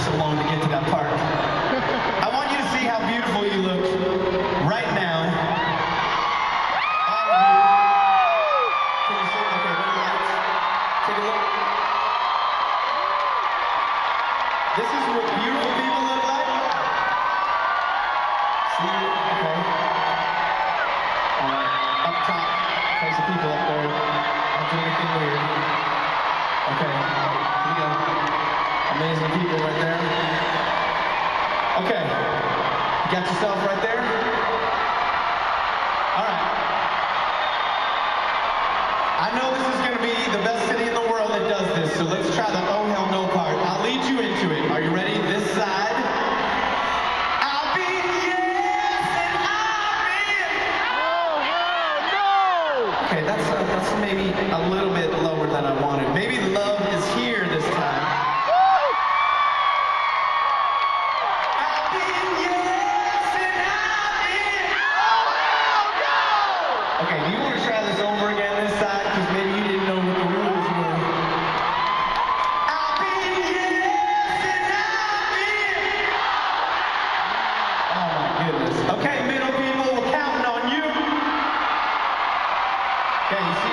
so long to get to that part. I want you to see how beautiful you look right now. Can you see? Okay, a minute. Take a look. This is what beautiful people look like. See? Okay. Uh, up top, there's the people up there. Don't do anything weird. Okay, here we go amazing people right there. Okay, you got yourself right there? All right. I know this is going to be the best city in the world that does this, so let's try the oh hell no part. I'll lead you into it. Are you ready? This side. Okay, that's, that's maybe a little bit lower than I wanted. Maybe love is here this time. Tennessee.